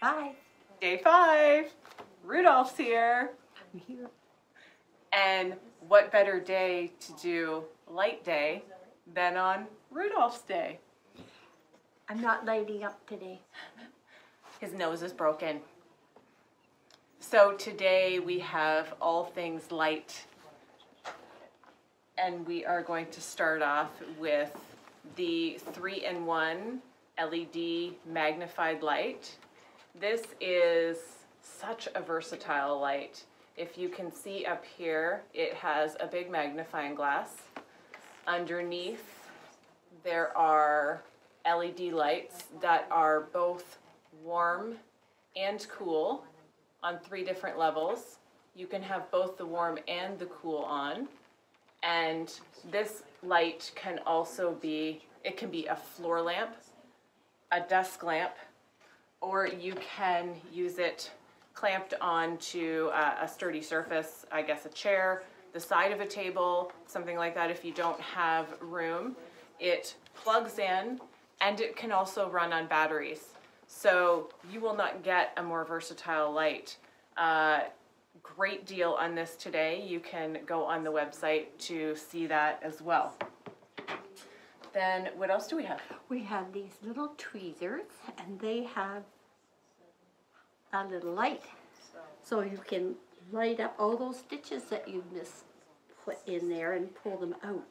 Bye. Day five. Rudolph's here. I'm here. And what better day to do light day than on Rudolph's Day? I'm not lighting up today. His nose is broken. So today we have all things light. And we are going to start off with the 3-in-1 LED magnified light. This is such a versatile light. If you can see up here, it has a big magnifying glass. Underneath, there are LED lights that are both warm and cool on three different levels. You can have both the warm and the cool on. And this light can also be, it can be a floor lamp, a desk lamp, or you can use it clamped onto uh, a sturdy surface, I guess a chair, the side of a table, something like that if you don't have room. It plugs in and it can also run on batteries. So you will not get a more versatile light. Uh, great deal on this today. You can go on the website to see that as well. Then what else do we have? We have these little tweezers and they have a little light. So you can light up all those stitches that you just put in there and pull them out.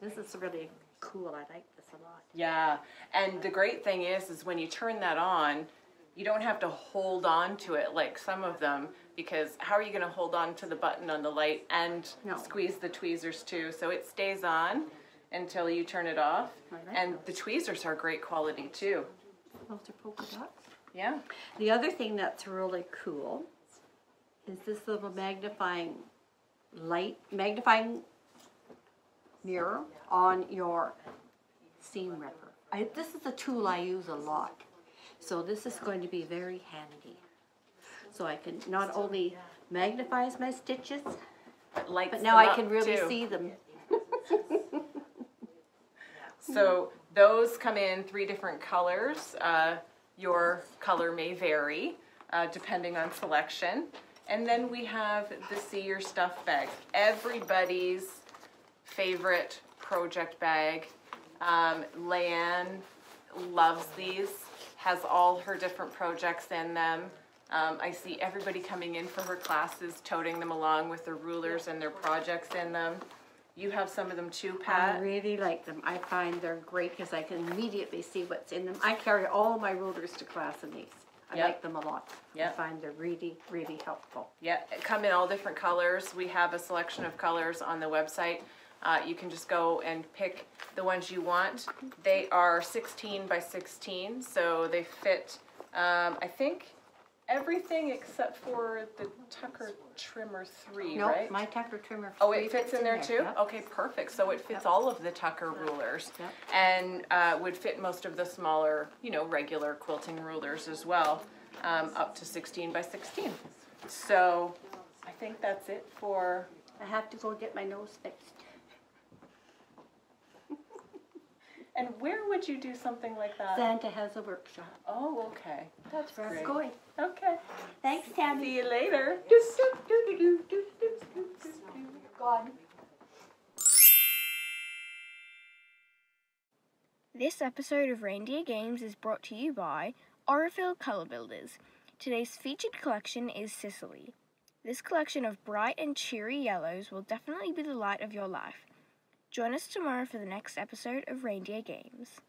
This is really cool. I like this a lot. Yeah, and the great thing is, is when you turn that on, you don't have to hold on to it like some of them because how are you going to hold on to the button on the light and No. squeeze the tweezers too? So it stays on until you turn it off. Like And the tweezers are great quality too. Those are polka dots. Yeah. The other thing that's really cool is this little magnifying light, magnifying mirror on your seam ripper. I, this is a tool I use a lot. So this is going to be very handy. So I can not only magnifies my stitches, It lights but now I can really too. see them. So those come in three different colors. Uh, your color may vary uh, depending on selection. And then we have the See Your Stuff bag. Everybody's favorite project bag. Um, Leanne loves these, has all her different projects in them. Um, I see everybody coming in for her classes, toting them along with their rulers and their projects in them. You have some of them too, Pat? I really like them. I find they're great because I can immediately see what's in them. I carry all my rulers to class in these. I Yep. like them a lot. I find they're really, really helpful. Yeah, come in all different colors. We have a selection of colors on the website. Uh, you can just go and pick the ones you want. They are 16 by 16, so they fit, um, I think, everything except for the Tucker Trimmer 3, No, right? my Tucker trimmer. Oh, it fits in there too? yeah. Okay, perfect. So it fits Yep. all of the Tucker rulers. Yep. And uh, would fit most of the smaller, you know, regular quilting rulers as well, um, up to 16 by 16. So I think that's it for, I have to go get my nose fixed. And where would you do something like that? Santa has a workshop. Oh, okay. That's Where I'm great. going. Okay. Thanks, Tammy. See you later. Gone. This episode of Reindeer Games is brought to you by Aurifil Color Builders. Today's featured collection is Sicily. This collection of bright and cheery yellows will definitely be the light of your life. Join us tomorrow for the next episode of Reindeer Games.